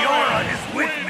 Lucario is me.